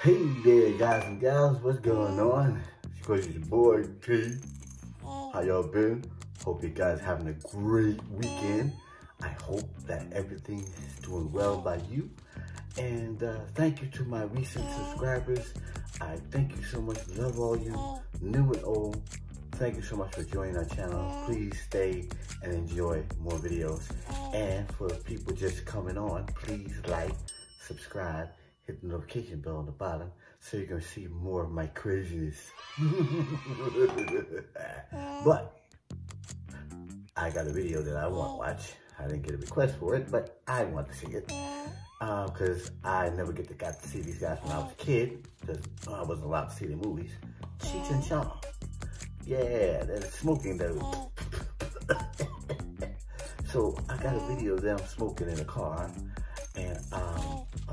Hey there, guys and gals, what's going on? Of course, it's your boy T. How y'all been? Hope you guys having a great weekend. I hope that everything is doing well by you. And uh, thank you to my recent subscribers. I thank you so much. Love all you, new and old. Thank you so much for joining our channel. Please stay and enjoy more videos. And for people just coming on, please like, subscribe, hit the notification bell on the bottom so you can see more of my craziness. but I got a video that I want to watch. I didn't get a request for it, but I want to see it. Because uh, I never get to got to see these guys when I was a kid. Because I wasn't allowed to see the movies. Cheech and Chong. Yeah, they're smoking those. so I got a video of them smoking in a car. And um,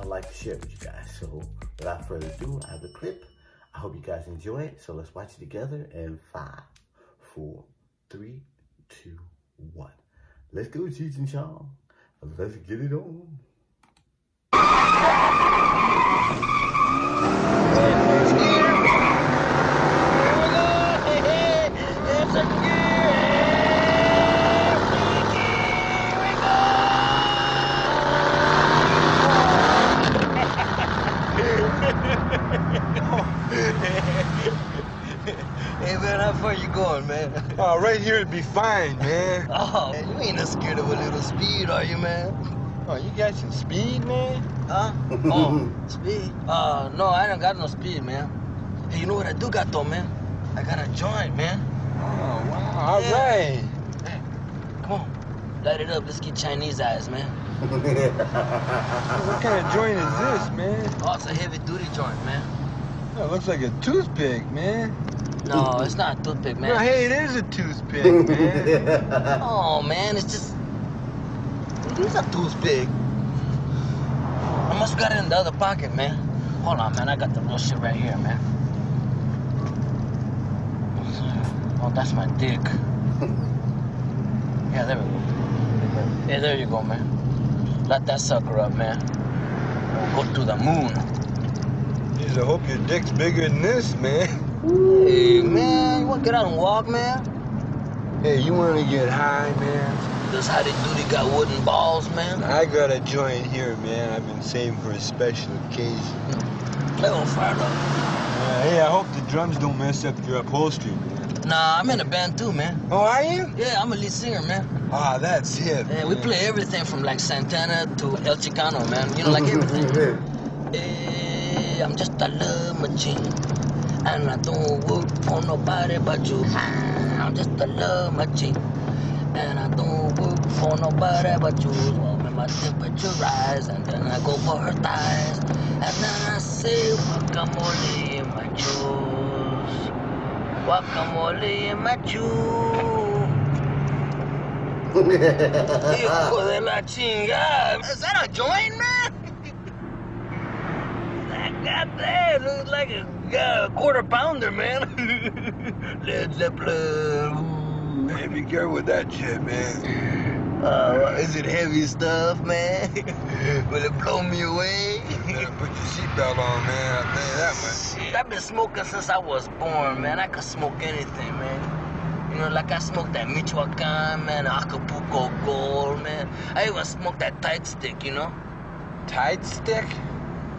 I'd like to share with you guys. So without further ado, I have a clip. I hope you guys enjoy it. So let's watch it together in five, four, three, two, one. Let's go, Cheech and Chong. Let's get it on. Hey man, how far you going, man? Oh, right here it'd be fine, man. Oh, man, you ain't not scared of a little speed, are you, man? Oh, you got some speed, man? Huh? Oh, speed? Uh, no, I don't got no speed, man. Hey, you know what I do got though, man? I got a joint, man. Oh, wow. All Yeah. right. Hey, come on, light it up. Let's get Chinese eyes, man. What kind of joint is this, man? Oh, it's a heavy duty joint, man. That looks like a toothpick, man. No, it's not a toothpick, man. No, hey, it is a toothpick, man. Oh man, it's just it is a toothpick. I must have got it in the other pocket, man. Hold on, man. I got the real shit right here, man. Oh, that's my dick. Yeah, there we go. Yeah, there you go, man. Light that sucker up, man. We'll go to the moon. Jeez, I hope your dick's bigger than this, man. Hey, man, you wanna get out and walk, man? Hey, you want to get high, man? Does Howdy Doody got wooden balls, man? I got a joint here, man. I've been saving for a special occasion. Play on fire up. Uh, hey, I hope the drums don't mess up your upholstery, man. Nah, I'm in a band too, man. Oh, are you? Yeah, I'm a lead singer, man. Ah, that's hip. Yeah, we man. play everything from like Santana to El Chicano, man. You know, like everything. hey, I'm just a love machine. And I don't work for nobody but you. I'm just a love machine. And I don't work for nobody but you. Well, when my temperature rise, and then I go for her thighs. And then I say, guacamole in my juice. Guacamole juice. Hijo de la chingada. Is that a joint, man? that goddamn looks like a uh, quarter pounder, man. Led Zeppelin. Hey, be careful with that shit, man. Uh, is it heavy stuff, man? Will it blow me away? Better put your seatbelt on, man. I'll tell you that much. Shit, I've been smoking since I was born, man. I could smoke anything, man. You know, like I smoked that Michoacan, man, Acapulco Gold, man. I even smoked that Thai stick, you know? Thai stick?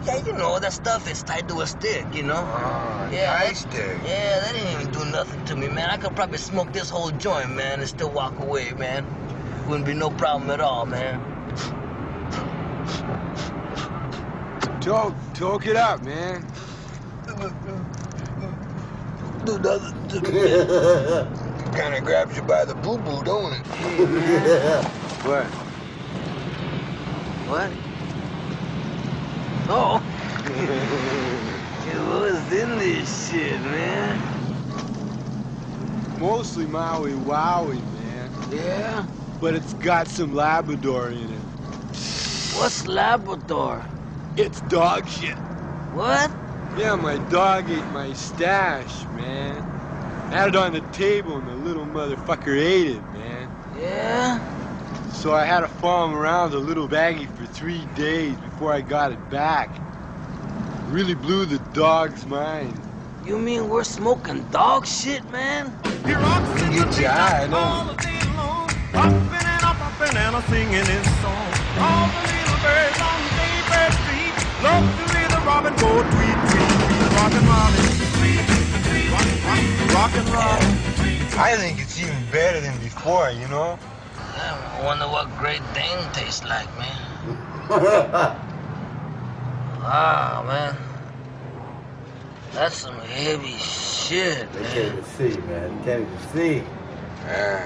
Yeah, you know, that stuff is tied to a stick, you know? Ah, Yeah, tight that- stick. Yeah, that didn't even do nothing to me, man. I could probably smoke this whole joint, man, and still walk away, man. Wouldn't be no problem at all, man. Talk, talk it up, man. Do nothing to me. Kind of grabs you by the boo boo, don't it? What? What? Oh. Dude, what's in this shit, man? Mostly Maui Wowie, man. Yeah? But it's got some Labrador in it. What's Labrador? It's dog shit. What? Yeah, my dog ate my stash, man. I had it on the table and the little motherfucker ate it, man. Yeah? So I had to follow him around the little baggie for three days before I got it back. really blew the dog's mind. You mean we're smoking dog shit, man? He get you high, I know. Hopping and a popping and a singing his song. Love to hear the robin go tweet, tweet, tweet. And roll. I think it's even better than before, you know? I wonder what Great Dane tastes like, man. Ah, man. That's some heavy shit, They man. can't even see, man. You can't even see. Hey,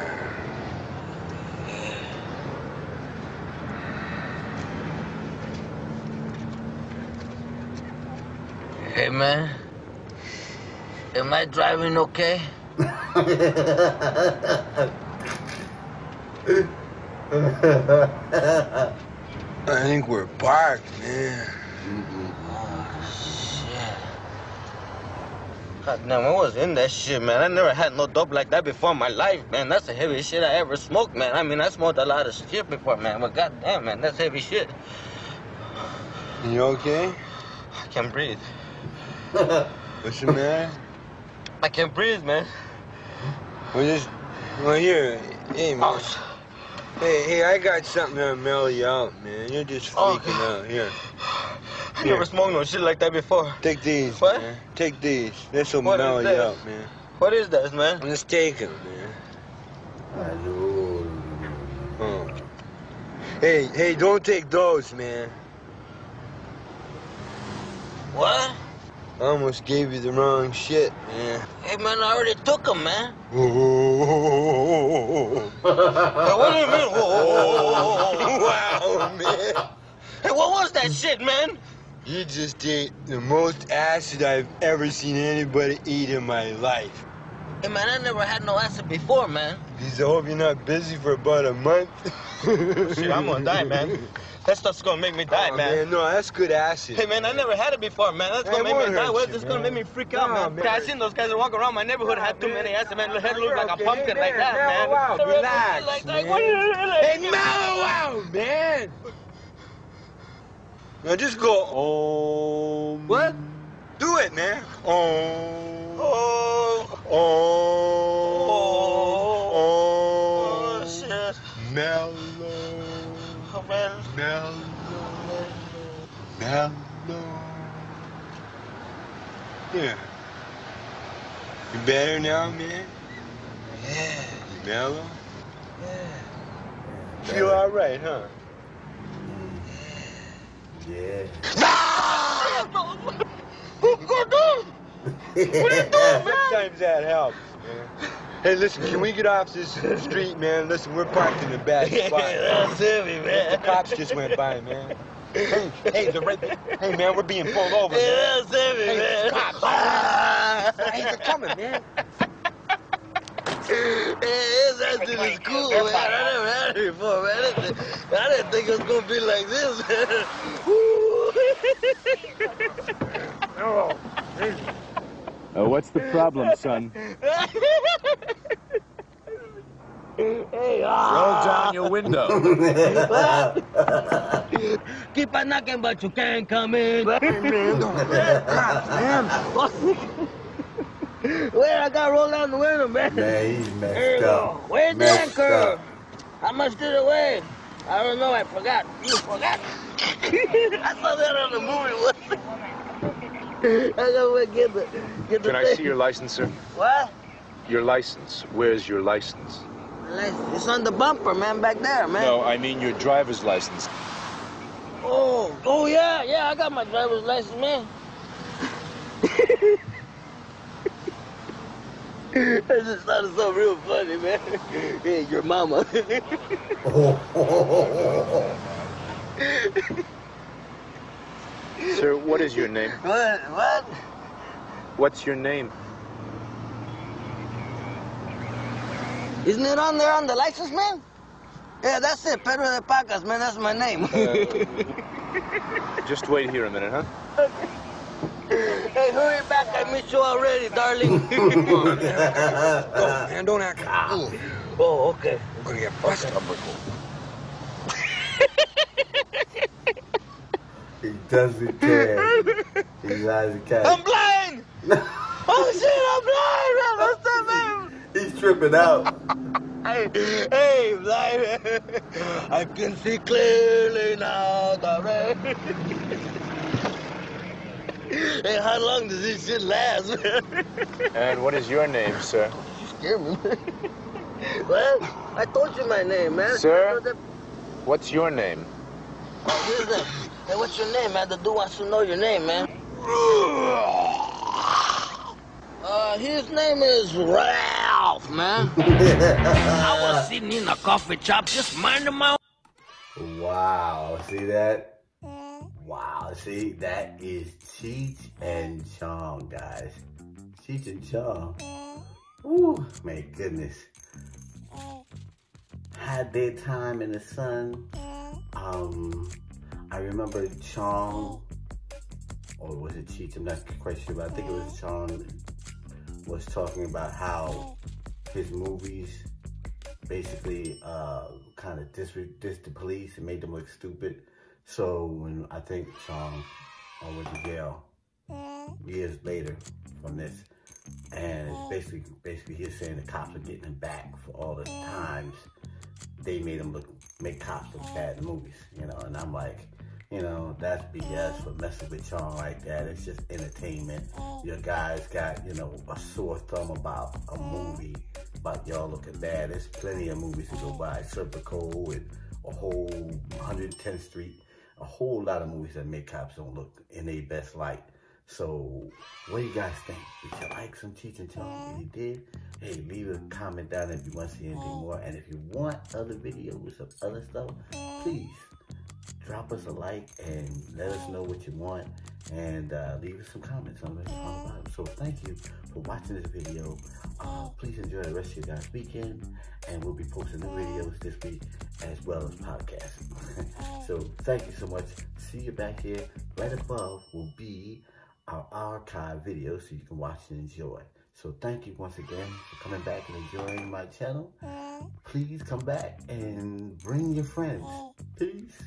man. Am I driving okay? I think we're parked, man. Oh, shit. God damn, I was in that shit, man. I never had no dope like that before in my life, man. That's the heaviest shit I ever smoked, man. I mean, I smoked a lot of shit before, man. But god damn, man, that's heavy shit. You okay? I can't breathe. What's your matter? I can't breathe, man. Well, just, well, here, hey, man. Oh, Hey, hey, I got something that'll mellow you out, man. You're just Oh, freaking out. Here, I never smoked no shit like that before. take these, What? man. Take these. This'll What mellow you out, man. What is this, man? Just take them, man. I know. Oh. Hey, hey, don't take those, man. What? I almost gave you the wrong shit, man. Hey, man, I already took them, man. wow, Hey, what do you mean? Whoa, whoa, whoa, whoa, whoa. man. Hey, what was that shit, man? You just ate the most acid I've ever seen anybody eat in my life. Hey, man, I never had no acid before, man. Because I hope you're not busy for about a month. Shit, I'm gonna die, man. That stuff's gonna make me die, Oh, man. No, that's good acid. Hey, man, I never had it before, man. That's gonna it make me die. hurt Well, you, it's gonna make me freak out, Nah, man. man. I seen those guys that walk around my neighborhood Nah, had too man. many acid, man. Their head look You're like a pumpkin Hey, like that, man, man. mellow out, Their head relax, like that. man. You like? Hey, mellow out, man. Now just go. Oh. What? Um, do it, man. Oh. Oh, Oh. oh, Oh. shit. Mellow. Oh, man. Mellow. Mellow. Yeah. You better now, man? Yeah, You mellow? yeah. Feel alright, huh? Yeah. Sometimes that helps, man. Hey, listen, can we get off this street, man? Listen, we're parked in a bad spot. That's heavy, The cops just went by, man. Hey, hey, the red, hey, man, we're being pulled over, man. Yeah, that's heavy, Hey, man. stop. Ah. Hey, they're coming, man. Hey, this acid is cool, man. I never had it before, man. I didn't, I didn't think it was gonna be like this, man. Uh, what's the problem, son? hey, Roll down your window. Keep on knocking, but you can't come in. Where I got roll down the window, man. Man, he's There messed you go. up. Where's the Messed anchor? up. How much did it weigh? I don't know. I forgot. You forgot? I saw that on the movie. What? I gotta get the get the Can I thing. see your license, sir? What? Your license. Where's your license? It's on the bumper, man, back there, man. No, I mean your driver's license. Oh, oh yeah, yeah. I got my driver's license, man. I just thought it so real funny, man. Hey, your mama. Sir, what is your name? what? What? What's your name? Isn't it on there on the license, man? Yeah, that's it. Pedro de Pacas, man. That's my name. Uh, just wait here a minute, huh? hey, hurry back. I missed you already, darling. Go, man, don't act like oh, okay. We're gonna get busted. he doesn't care. He his eyes are catch. I'm blind! oh shit, I'm blind, man! What's up, man? He's tripping out. Hey, hey, blind! I can see clearly now, the rain. hey, how long does this shit last, man? And what is your name, sir? You scare me, man. Well, I told you my name, man. Sir? I know that- What's your name? Oh, here's that. Hey, what's your name, man? The dude wants to know your name, man. Uh, his name is Ralph, man. I was sitting in a coffee shop just minding my Wow, see that? Wow, see, that is Cheech and Chong, guys. Cheech and Chong. Woo, my goodness. Had their time in the sun. Um, I remember Chong, or was it Cheech? I'm not quite sure, but I think it was Chong was talking about how his movies basically uh, kind of dis- dissed the police and made them look stupid. So when I think Chong uh, went to jail years later from this, and basically basically he's saying the cops are getting him back for all the times they made him look make cops look bad in movies, you know. And I'm like, you know, that's BS for messing with y'all like that. It's just entertainment. Your guys got you know a sore thumb about a movie about y'all looking bad. There's plenty of movies to go by. Serpico and a whole 110th Street, a whole lot of movies that make cops don't look in their best light. So, what do you guys think? Did you like some Cheech and? If you did, hey, leave a comment down if you want to see anything more. And if you want other videos of other stuff, please drop us a like and let us know what you want and uh, leave us some comments on bottom. So thank you for watching this video. Uh, please enjoy the rest of your guys' weekend and we'll be posting new videos this week as well as podcasts. so thank you so much. See you back here. Right above will be our archive video so you can watch and enjoy. So thank you once again for coming back and enjoying my channel. Please come back and bring your friends. Peace.